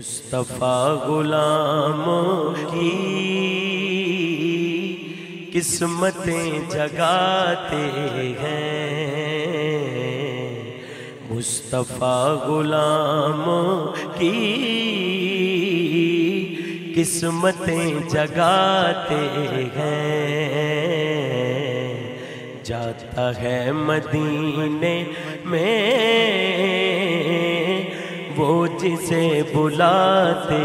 मुस्तफ़ा गुलामों की किस्मतें जगाते हैं। मुस्तफ़ा गुलामों की किस्मतें जगाते हैं। जाता है मदीने में जिसे बुलाते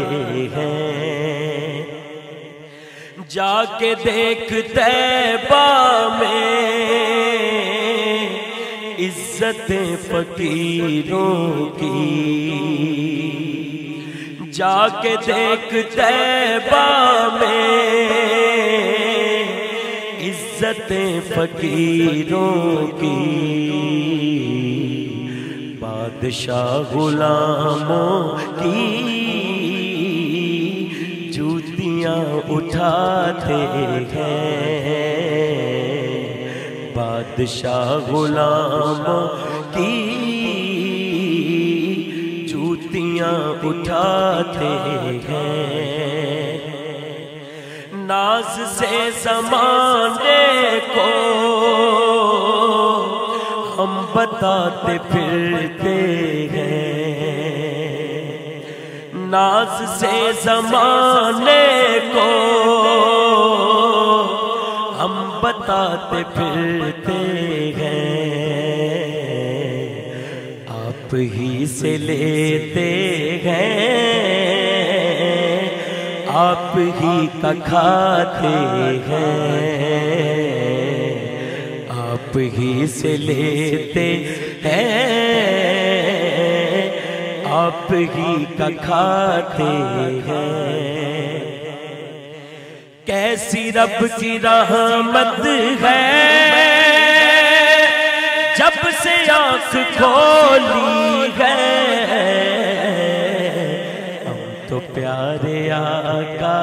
हैं। जाके देख तैबा में इज़्ज़त फकीरों की। जाके देख तैबा में इज़्ज़त फकीरों की। बादशाह गुलामों की जूतियाँ उठाते हैं। बादशाह गुलामों की जूतियाँ उठाते हैं। नाज से समाने को हम बताते फिरते हैं। नाज से जमाने को हम बताते फिरते हैं। आप ही से लेते हैं, आप ही का खाते हैं। ही से लेते हैं, आप ही का खाते हैं। कैसी रब की रहमत है, जब से आँख खोली है। हम तो प्यारे आका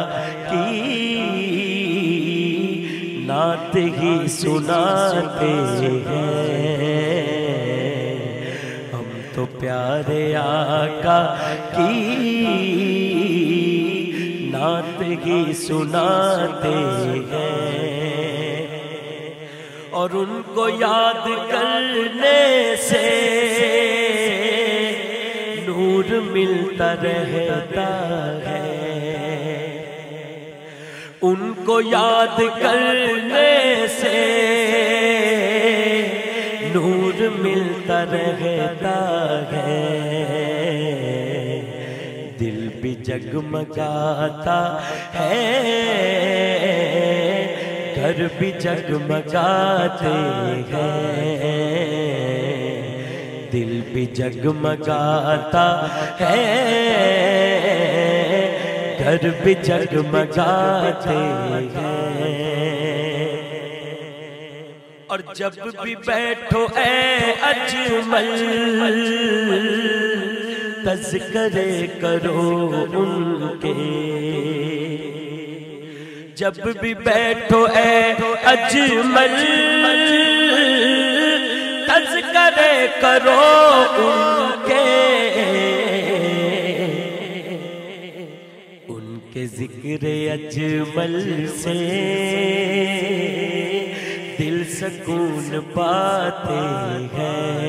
की नात ही सुनाते हैं। हम तो प्यारे आका की नात ही सुनाते हैं। और उनको याद करने से नूर मिलता रहता है। उनको याद करने से नूर मिलता रहता है। दिल भी जगमगाता है। घर भी जगमगाते हैं। दिल भी जगमगाता है। घर भी जगमगाते हैं। और जब भी बैठो ए अजमल तस्करे करो उनके। जब भी बैठो ए अजमल तस्करे करो उनके। ज़िक्र अजमल से दिल सकून पाते हैं।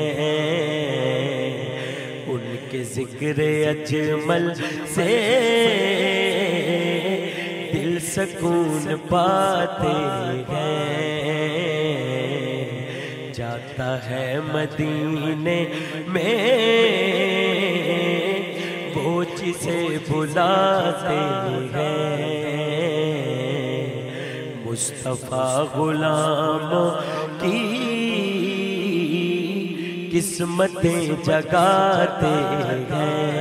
उनके ज़िक्र अजमल से दिल सकून पाते हैं। जाता है मदीने में जिसे बुलाते हैं। मुस्तफ़ा गुलाम की किस्मतें जगाते हैं।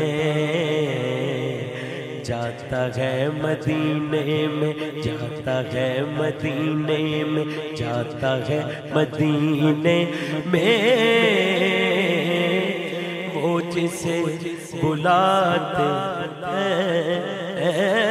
जाता है मदीने में, जाता है मदीने में, जाता है मदीने में। जिसे बुलाते हैं।